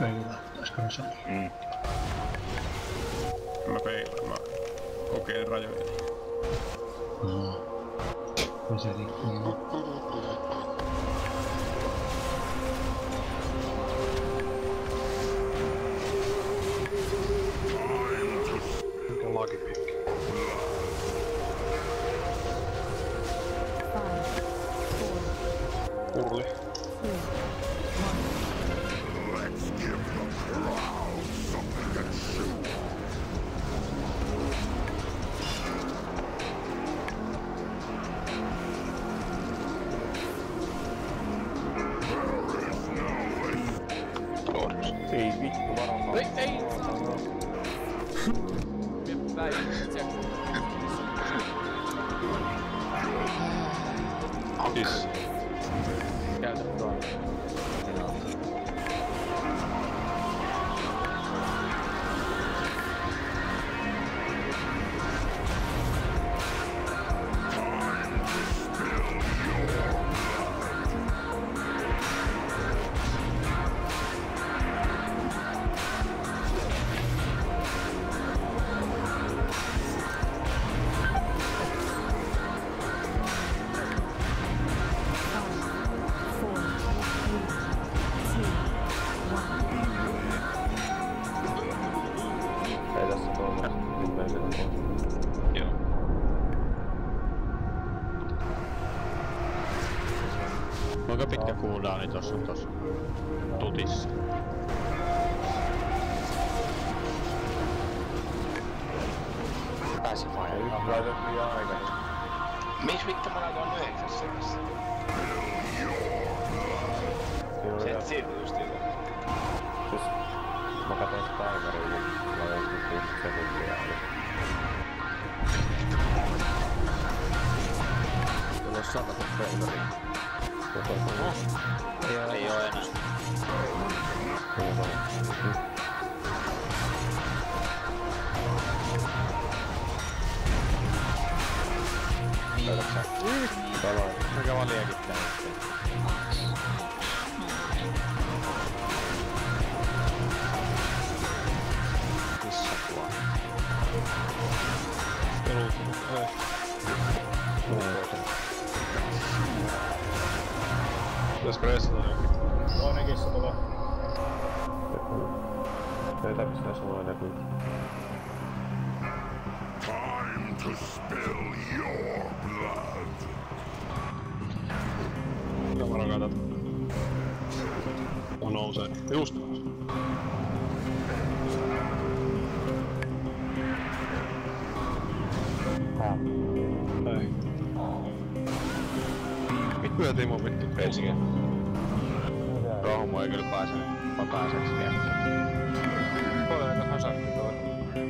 Peilaa, pitäisikö ne sanoa? Mm. Mä peilaan, mä kokeen rajoja. No se riippuu. Mikä lakipiikki? Peace. Pitkä cooldowni tossa on tossa tutissa? Pacifier. Laitettiin jo aikaisemmin. Miks vittu mä laitoin yhdeksäs sekassa? Joo, Se ja et siirtyi just hyvä. siis mä katsoin sitä timeria, niin mä just 5 sekuntia. oli. Sulla on sataset frameri. Joko se on? Ei oo Ei oo enää. Kyllä se on. Pelain. Mikä vaan liekittää itse. Missä tuo? Peruutunut. Pitäisikö reissata jonkin? Toinen kissa tulee. Ei täpistää sanoa ennen kuin Time to spill your blood. Kamera katot. No nousee. Just nousee. Ei. Ja Timo vittu Helsingin. Rohmu ei kyllä pääse vapaaseksi vielä. Oli aika tuo.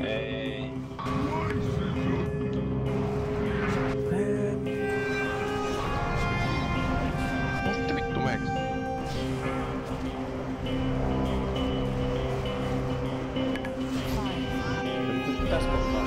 Ei. Tässä kohtaa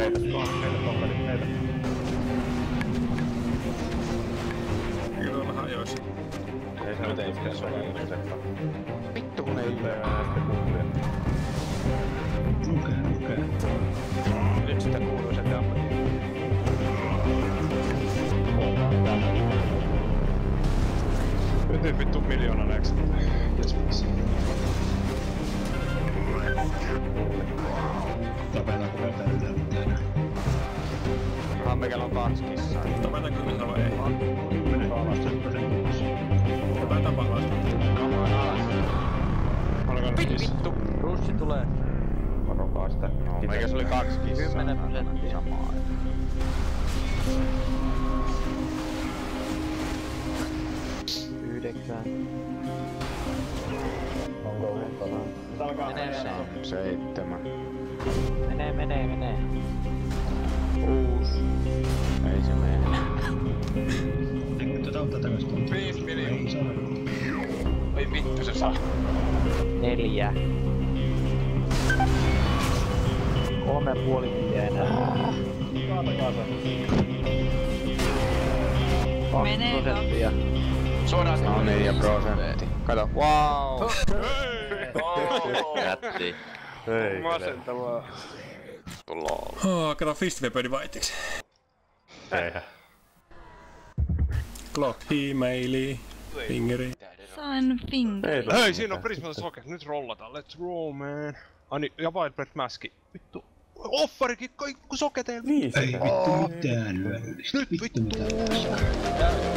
Heitä heitä tommeli, heitä. Kyllä. Ei se nyt ei. Vittu kun ei kumplia. Lukee, lukee. Nyt sitä kuuluu se damma. Nyt vittu miljoonan. Yes, please. Tapetaanko me tätä mitään? Hammekella on kaksi kissaa. Tapetaanko me vai ei? Mene alas sen Jotain tapahtuu. Kammoin alas. Alkaa vittu. Russi tulee. Varokaa sitä. No, meikä se oli kaksi kissaa. Kymmenen prosenttia. Samaa. Yhdeksän. Menee, menee. Seitsemän. Menee, menee, menee. Kuusi. Ei se mene. Eikö tätä ottaa takaisin? Viisi miljoonaa. Oi vittu se saa. Neljä. Kolme puoli minuuttia enää. Kaksi Menee prosenttia. Suoraan No niin, ja prosentti. Kato, wow! Jätti. Ei, Masentavaa. Oh, kato Fistwebedi vaihteeksi. Eihän. Clock, e-maili, fingeri. Sain finger. Ei Hei, siinä on Prismaton Socket. Nyt rollataan. Let's roll, man. Ani, ja Wildbreath Maski. Vittu. Offarikin kaikku soketeen. Niin se Ei vittu mitään lyödyllistä. Nyt Vittu vittu. mitään.